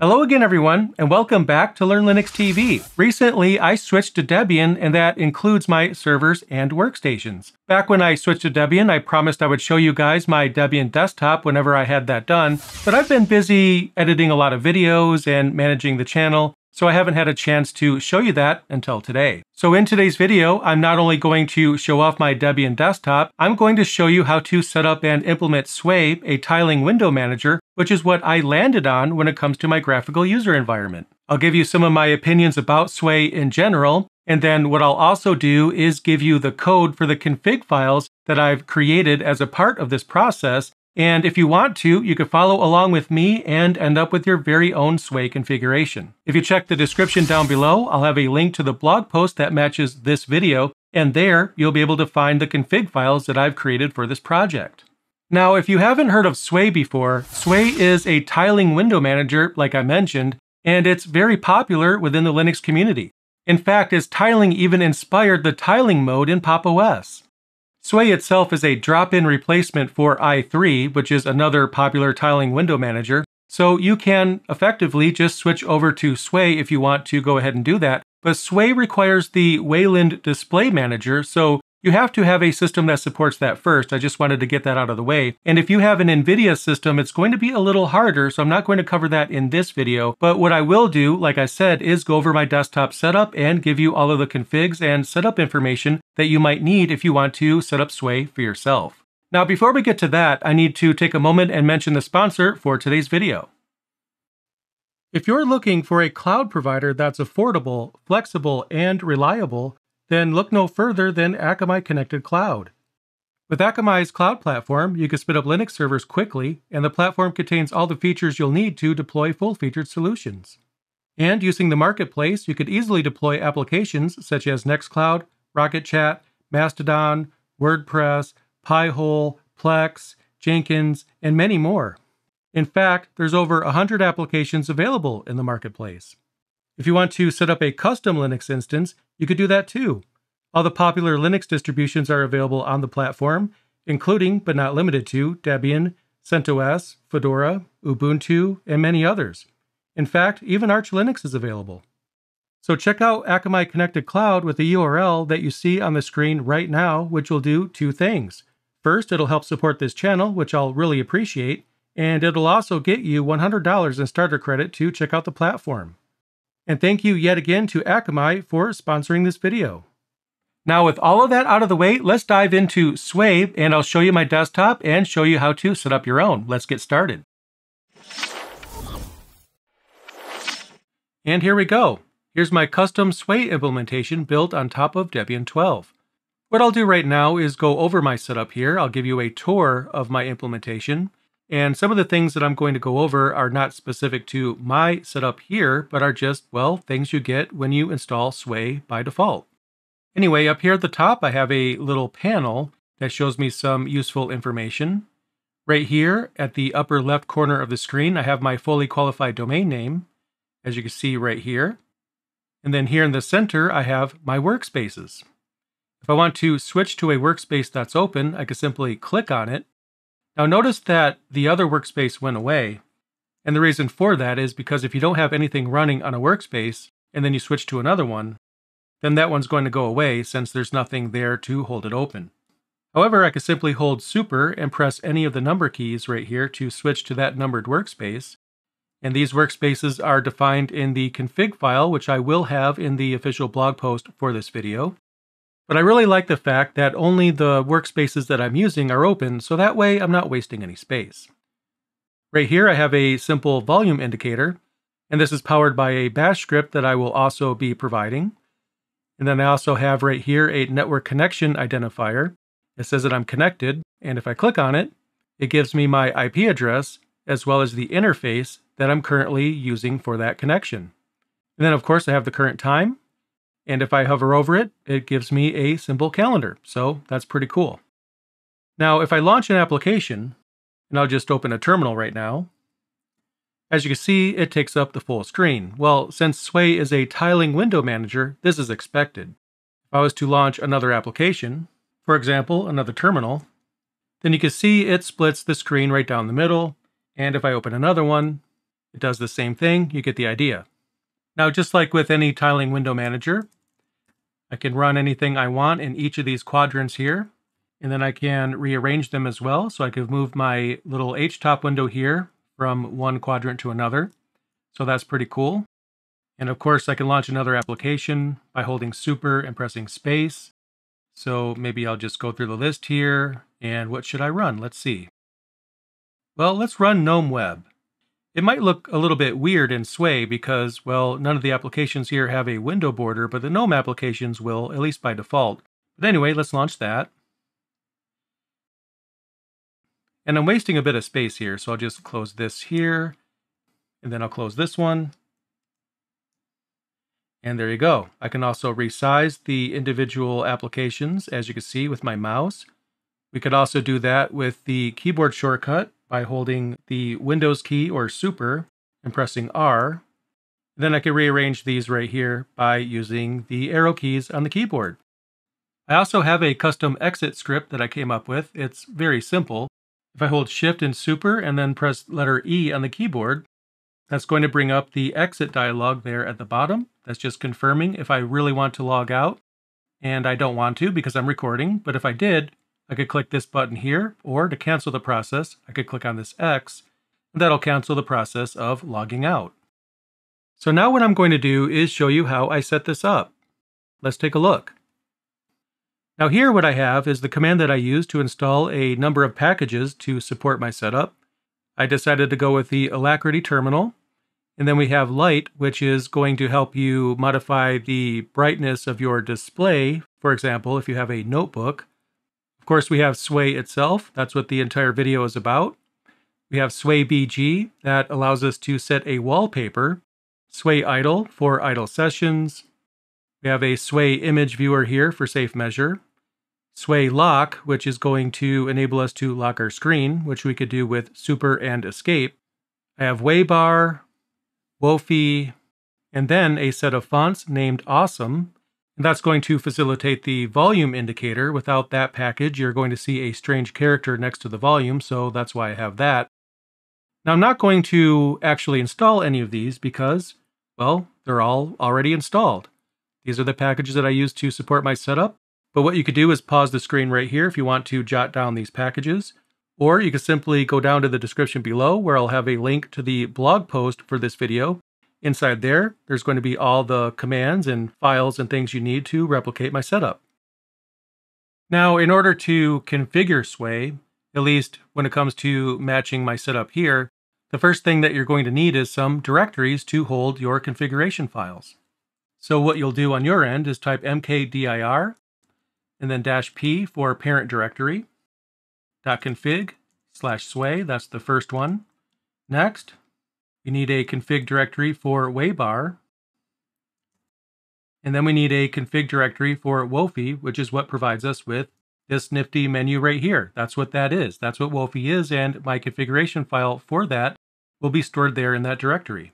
Hello again, everyone, and welcome back to Learn Linux TV. Recently, I switched to Debian, and that includes my servers and workstations. Back when I switched to Debian, I promised I would show you guys my Debian desktop whenever I had that done, but I've been busy editing a lot of videos and managing the channel, so I haven't had a chance to show you that until today. So in today's video, I'm not only going to show off my Debian desktop, I'm going to show you how to set up and implement Sway, a tiling window manager, which is what I landed on when it comes to my graphical user environment. I'll give you some of my opinions about Sway in general, and then what I'll also do is give you the code for the config files that I've created as a part of this process and if you want to, you can follow along with me and end up with your very own Sway configuration. If you check the description down below, I'll have a link to the blog post that matches this video, and there you'll be able to find the config files that I've created for this project. Now, if you haven't heard of Sway before, Sway is a tiling window manager, like I mentioned, and it's very popular within the Linux community. In fact, its tiling even inspired the tiling mode in Pop! OS. Sway itself is a drop-in replacement for i3, which is another popular tiling window manager, so you can effectively just switch over to Sway if you want to go ahead and do that. But Sway requires the Wayland Display Manager, so you have to have a system that supports that first. I just wanted to get that out of the way. And if you have an NVIDIA system, it's going to be a little harder, so I'm not going to cover that in this video. But what I will do, like I said, is go over my desktop setup and give you all of the configs and setup information that you might need if you want to set up Sway for yourself. Now, before we get to that, I need to take a moment and mention the sponsor for today's video. If you're looking for a cloud provider that's affordable, flexible, and reliable, then look no further than Akamai Connected Cloud. With Akamai's cloud platform, you can spin up Linux servers quickly, and the platform contains all the features you'll need to deploy full-featured solutions. And using the marketplace, you could easily deploy applications such as Nextcloud, Rocket Chat, Mastodon, WordPress, Pi-hole, Plex, Jenkins, and many more. In fact, there's over 100 applications available in the marketplace. If you want to set up a custom Linux instance, you could do that too. All the popular Linux distributions are available on the platform, including but not limited to Debian, CentOS, Fedora, Ubuntu, and many others. In fact, even Arch Linux is available. So check out Akamai Connected Cloud with the URL that you see on the screen right now, which will do two things. First, it'll help support this channel, which I'll really appreciate, and it'll also get you $100 in starter credit to check out the platform. And thank you yet again to Akamai for sponsoring this video. Now with all of that out of the way, let's dive into Sway and I'll show you my desktop and show you how to set up your own. Let's get started. And here we go. Here's my custom Sway implementation built on top of Debian 12. What I'll do right now is go over my setup here. I'll give you a tour of my implementation. And some of the things that I'm going to go over are not specific to my setup here, but are just, well, things you get when you install Sway by default. Anyway, up here at the top, I have a little panel that shows me some useful information. Right here at the upper left corner of the screen, I have my fully qualified domain name, as you can see right here. And then here in the center, I have my workspaces. If I want to switch to a workspace that's open, I can simply click on it now notice that the other workspace went away. And the reason for that is because if you don't have anything running on a workspace and then you switch to another one, then that one's going to go away since there's nothing there to hold it open. However, I could simply hold Super and press any of the number keys right here to switch to that numbered workspace. And these workspaces are defined in the config file, which I will have in the official blog post for this video. But I really like the fact that only the workspaces that I'm using are open, so that way I'm not wasting any space. Right here I have a simple volume indicator, and this is powered by a bash script that I will also be providing. And then I also have right here a network connection identifier. It says that I'm connected, and if I click on it, it gives me my IP address as well as the interface that I'm currently using for that connection. And then of course I have the current time, and if I hover over it, it gives me a simple calendar. So that's pretty cool. Now, if I launch an application, and I'll just open a terminal right now, As you can see, it takes up the full screen. Well, since Sway is a tiling window manager, this is expected. If I was to launch another application, for example, another terminal, then you can see it splits the screen right down the middle. And if I open another one, it does the same thing. You get the idea. Now, just like with any tiling window manager, I can run anything I want in each of these quadrants here. And then I can rearrange them as well. So I could move my little htop window here from one quadrant to another. So that's pretty cool. And of course, I can launch another application by holding super and pressing space. So maybe I'll just go through the list here. And what should I run? Let's see. Well, let's run GNOME Web. It might look a little bit weird in Sway because, well, none of the applications here have a window border, but the GNOME applications will, at least by default. But anyway, let's launch that. And I'm wasting a bit of space here, so I'll just close this here, and then I'll close this one. And there you go. I can also resize the individual applications, as you can see with my mouse. We could also do that with the keyboard shortcut by holding the Windows key or Super and pressing R. Then I can rearrange these right here by using the arrow keys on the keyboard. I also have a custom exit script that I came up with. It's very simple. If I hold Shift and Super and then press letter E on the keyboard, that's going to bring up the exit dialog there at the bottom. That's just confirming if I really want to log out. And I don't want to because I'm recording, but if I did, I could click this button here, or to cancel the process, I could click on this X, and that'll cancel the process of logging out. So now what I'm going to do is show you how I set this up. Let's take a look. Now here what I have is the command that I use to install a number of packages to support my setup. I decided to go with the Alacritty terminal, and then we have Light, which is going to help you modify the brightness of your display. For example, if you have a notebook, course, we have Sway itself. That's what the entire video is about. We have Sway BG that allows us to set a wallpaper. Sway Idle for idle sessions. We have a Sway image viewer here for safe measure. Sway Lock, which is going to enable us to lock our screen, which we could do with Super and Escape. I have Waybar, Wofi, and then a set of fonts named Awesome, that's going to facilitate the volume indicator. Without that package, you're going to see a strange character next to the volume, so that's why I have that. Now, I'm not going to actually install any of these because, well, they're all already installed. These are the packages that I use to support my setup. But what you could do is pause the screen right here if you want to jot down these packages. Or you could simply go down to the description below where I'll have a link to the blog post for this video Inside there, there's going to be all the commands and files and things you need to replicate my setup. Now, in order to configure Sway, at least when it comes to matching my setup here, the first thing that you're going to need is some directories to hold your configuration files. So what you'll do on your end is type mkdir and then dash p for parent directory, dot config slash sway, that's the first one. Next, we need a config directory for Waybar. And then we need a config directory for Wofi, which is what provides us with this nifty menu right here. That's what that is. That's what Wofi is, and my configuration file for that will be stored there in that directory.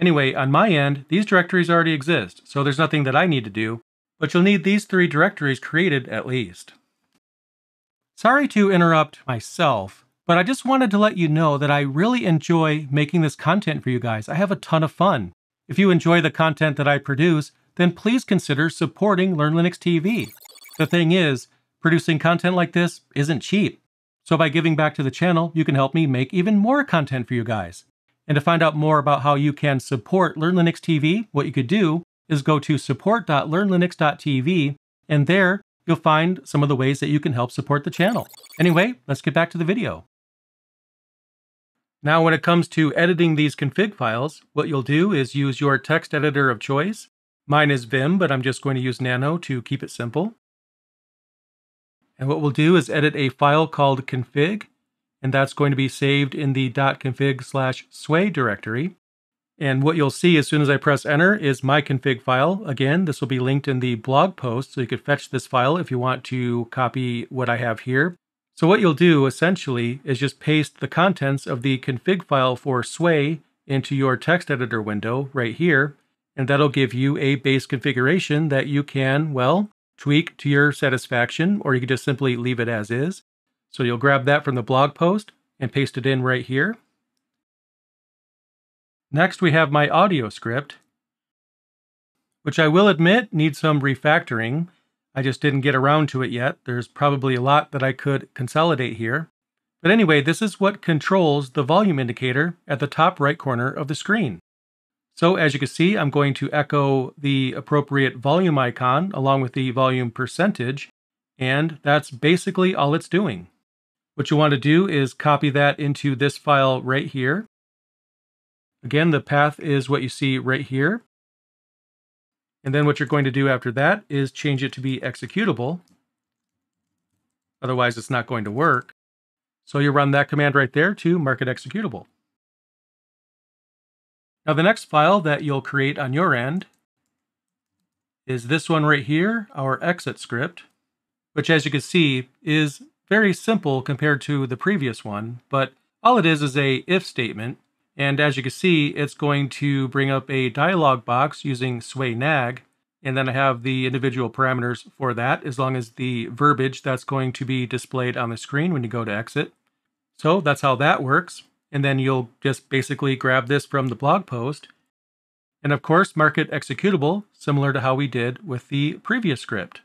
Anyway, on my end, these directories already exist, so there's nothing that I need to do, but you'll need these three directories created at least. Sorry to interrupt myself, but I just wanted to let you know that I really enjoy making this content for you guys. I have a ton of fun. If you enjoy the content that I produce, then please consider supporting Learn Linux TV. The thing is, producing content like this isn't cheap. So by giving back to the channel, you can help me make even more content for you guys. And to find out more about how you can support Learn Linux TV, what you could do is go to support.learnlinux.tv, and there you'll find some of the ways that you can help support the channel. Anyway, let's get back to the video. Now, when it comes to editing these config files, what you'll do is use your text editor of choice. Mine is Vim, but I'm just going to use Nano to keep it simple. And what we'll do is edit a file called config, and that's going to be saved in the .config slash sway directory. And what you'll see as soon as I press enter is my config file. Again, this will be linked in the blog post, so you could fetch this file if you want to copy what I have here. So what you'll do essentially is just paste the contents of the config file for Sway into your text editor window right here, and that'll give you a base configuration that you can, well, tweak to your satisfaction, or you can just simply leave it as is. So you'll grab that from the blog post and paste it in right here. Next, we have my audio script, which I will admit needs some refactoring. I just didn't get around to it yet. There's probably a lot that I could consolidate here. But anyway, this is what controls the volume indicator at the top right corner of the screen. So as you can see, I'm going to echo the appropriate volume icon along with the volume percentage, and that's basically all it's doing. What you want to do is copy that into this file right here. Again, the path is what you see right here. And then what you're going to do after that is change it to be executable. Otherwise, it's not going to work. So you run that command right there to mark it executable. Now the next file that you'll create on your end is this one right here, our exit script, which as you can see is very simple compared to the previous one, but all it is is a if statement. And as you can see, it's going to bring up a dialog box using sway nag. And then I have the individual parameters for that, as long as the verbiage that's going to be displayed on the screen when you go to exit. So that's how that works. And then you'll just basically grab this from the blog post. And of course, mark it executable, similar to how we did with the previous script.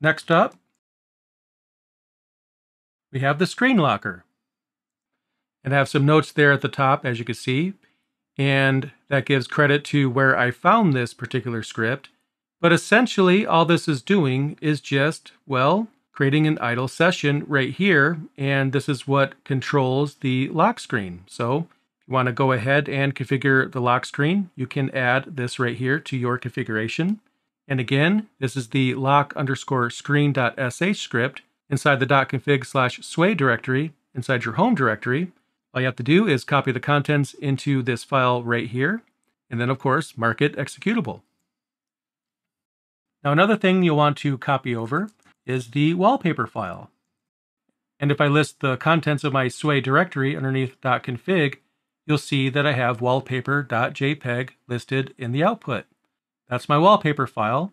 Next up, we have the screen locker. And have some notes there at the top, as you can see. And that gives credit to where I found this particular script. But essentially, all this is doing is just, well, creating an idle session right here, and this is what controls the lock screen. So if you want to go ahead and configure the lock screen, you can add this right here to your configuration. And again, this is the lock underscore screen.sh script inside the .config slash sway directory inside your home directory. All you have to do is copy the contents into this file right here, and then of course, mark it executable. Now another thing you'll want to copy over is the wallpaper file. And if I list the contents of my sway directory underneath .config, you'll see that I have wallpaper.jpg listed in the output. That's my wallpaper file,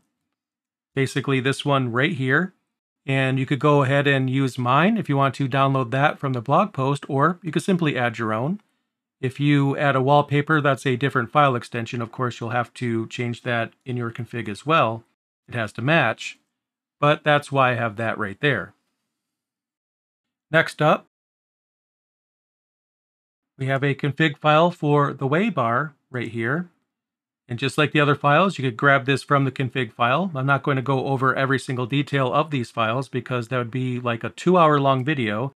basically this one right here. And you could go ahead and use mine if you want to download that from the blog post, or you could simply add your own. If you add a wallpaper that's a different file extension, of course, you'll have to change that in your config as well. It has to match but that's why I have that right there. Next up, we have a config file for the Waybar right here. And just like the other files, you could grab this from the config file. I'm not going to go over every single detail of these files because that would be like a two hour long video.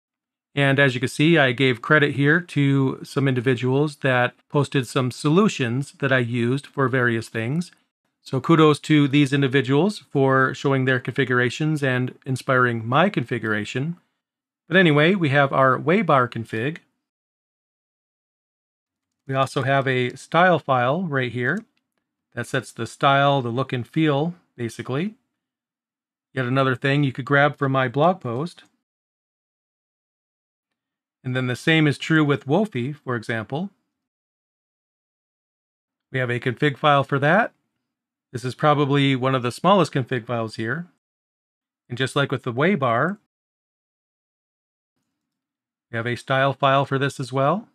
And as you can see, I gave credit here to some individuals that posted some solutions that I used for various things. So kudos to these individuals for showing their configurations and inspiring my configuration. But anyway, we have our waybar config. We also have a style file right here that sets the style, the look and feel, basically. Yet another thing you could grab from my blog post. And then the same is true with Wofi, for example. We have a config file for that. This is probably one of the smallest config files here. And just like with the Waybar, we have a style file for this as well,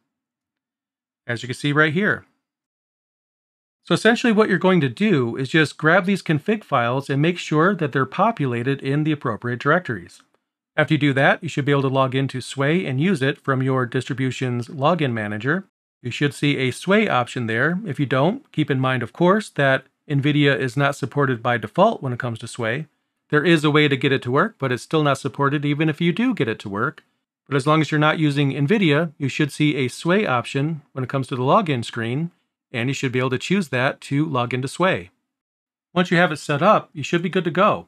as you can see right here. So essentially what you're going to do is just grab these config files and make sure that they're populated in the appropriate directories. After you do that, you should be able to log into Sway and use it from your distribution's login manager. You should see a Sway option there. If you don't, keep in mind, of course, that NVIDIA is not supported by default when it comes to Sway. There is a way to get it to work, but it's still not supported even if you do get it to work. But as long as you're not using NVIDIA, you should see a Sway option when it comes to the login screen, and you should be able to choose that to log into Sway. Once you have it set up, you should be good to go.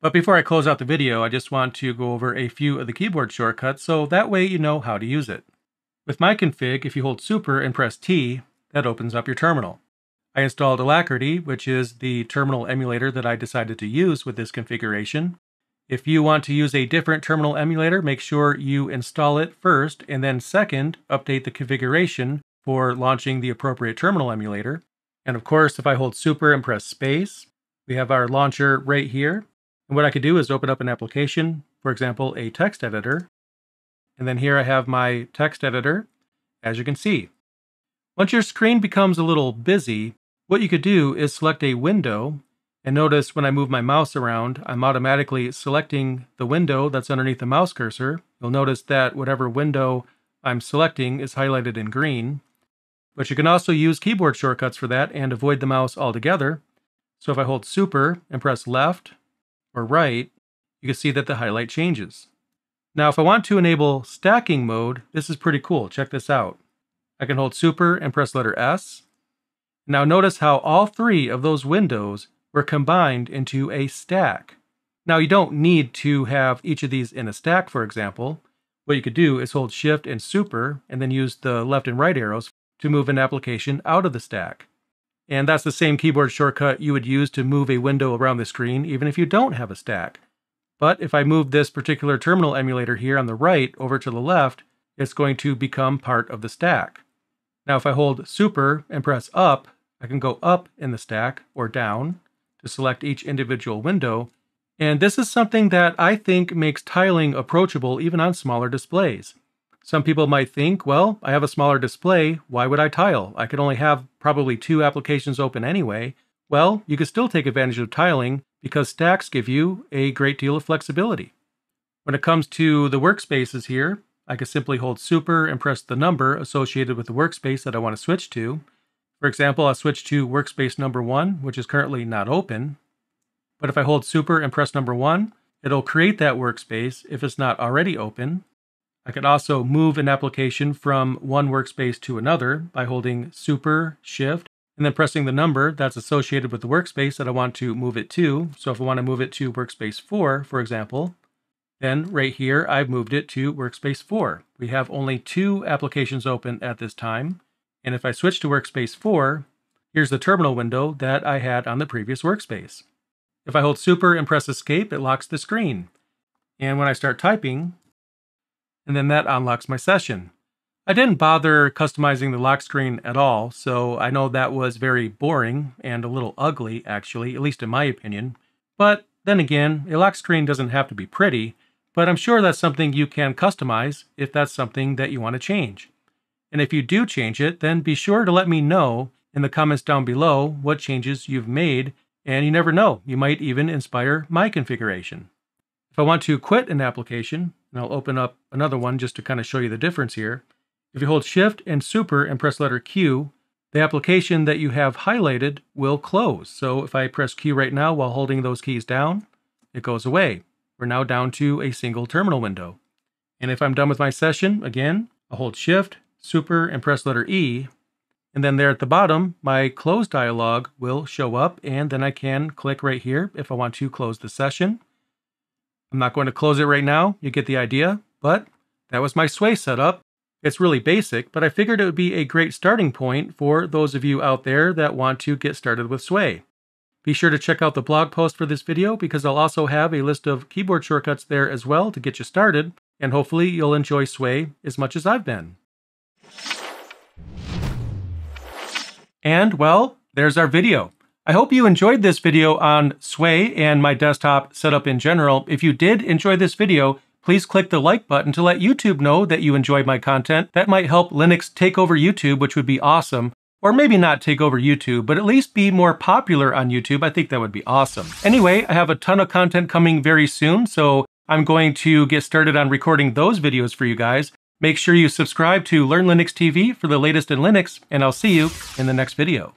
But before I close out the video, I just want to go over a few of the keyboard shortcuts so that way you know how to use it. With my config, if you hold Super and press T, that opens up your terminal. I installed Alacritty, which is the terminal emulator that I decided to use with this configuration. If you want to use a different terminal emulator, make sure you install it first, and then second, update the configuration for launching the appropriate terminal emulator. And of course, if I hold super and press space, we have our launcher right here. And what I could do is open up an application, for example, a text editor. And then here I have my text editor, as you can see. Once your screen becomes a little busy, what you could do is select a window and notice when I move my mouse around, I'm automatically selecting the window that's underneath the mouse cursor. You'll notice that whatever window I'm selecting is highlighted in green. But you can also use keyboard shortcuts for that and avoid the mouse altogether. So if I hold super and press left or right, you can see that the highlight changes. Now if I want to enable stacking mode, this is pretty cool. Check this out. I can hold super and press letter S. Now notice how all three of those windows were combined into a stack. Now you don't need to have each of these in a stack, for example. What you could do is hold shift and super and then use the left and right arrows to move an application out of the stack. And that's the same keyboard shortcut you would use to move a window around the screen even if you don't have a stack. But if I move this particular terminal emulator here on the right over to the left, it's going to become part of the stack. Now if I hold super and press up, I can go up in the stack or down, to select each individual window, and this is something that I think makes tiling approachable even on smaller displays. Some people might think, well, I have a smaller display, why would I tile? I could only have probably two applications open anyway. Well, you could still take advantage of tiling because stacks give you a great deal of flexibility. When it comes to the workspaces here, I could simply hold super and press the number associated with the workspace that I want to switch to, for example, I'll switch to workspace number one, which is currently not open. But if I hold super and press number one, it'll create that workspace if it's not already open. I could also move an application from one workspace to another by holding super, shift, and then pressing the number that's associated with the workspace that I want to move it to. So if I want to move it to workspace 4, for example, then right here, I've moved it to workspace 4. We have only two applications open at this time, and if I switch to workspace 4, here's the terminal window that I had on the previous workspace. If I hold super and press escape, it locks the screen. And when I start typing, and then that unlocks my session. I didn't bother customizing the lock screen at all, so I know that was very boring and a little ugly, actually, at least in my opinion. But then again, a lock screen doesn't have to be pretty, but I'm sure that's something you can customize if that's something that you want to change. And if you do change it, then be sure to let me know in the comments down below what changes you've made, and you never know, you might even inspire my configuration. If I want to quit an application, and I'll open up another one just to kind of show you the difference here, if you hold Shift and Super and press letter Q, the application that you have highlighted will close. So if I press Q right now while holding those keys down, it goes away. We're now down to a single terminal window. And if I'm done with my session, again, I'll hold Shift, super and press letter E. And then there at the bottom, my close dialog will show up and then I can click right here if I want to close the session. I'm not going to close it right now, you get the idea, but that was my Sway setup. It's really basic, but I figured it would be a great starting point for those of you out there that want to get started with Sway. Be sure to check out the blog post for this video because I'll also have a list of keyboard shortcuts there as well to get you started, and hopefully you'll enjoy Sway as much as I've been. And well, there's our video. I hope you enjoyed this video on Sway and my desktop setup in general. If you did enjoy this video, please click the like button to let YouTube know that you enjoyed my content. That might help Linux take over YouTube, which would be awesome. Or maybe not take over YouTube, but at least be more popular on YouTube. I think that would be awesome. Anyway, I have a ton of content coming very soon, so I'm going to get started on recording those videos for you guys. Make sure you subscribe to Learn Linux TV for the latest in Linux, and I'll see you in the next video.